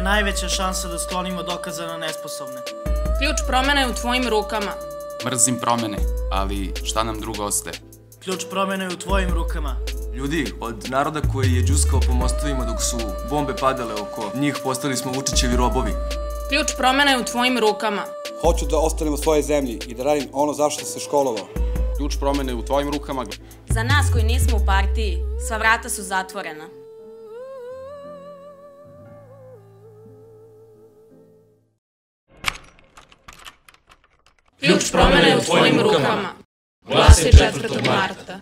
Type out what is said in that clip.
je najveća šansa da sklonimo dokazano nesposobne. Ključ promene je u tvojim rukama. Mrzim promene, ali šta nam drugo ostaje? Ključ promene je u tvojim rukama. Ljudi, od naroda koji je džuskao po mostovima dok su bombe padale oko njih, postali smo Vučićevi robovi. Ključ promene je u tvojim rukama. Hoću da ostanem u svojoj zemlji i da radim ono zašto se školovao. Ključ promene je u tvojim rukama. Za nas koji nismo u partiji, sva vrata su zatvorena. Promene je u tvojim rukama. Glasi 4. marta.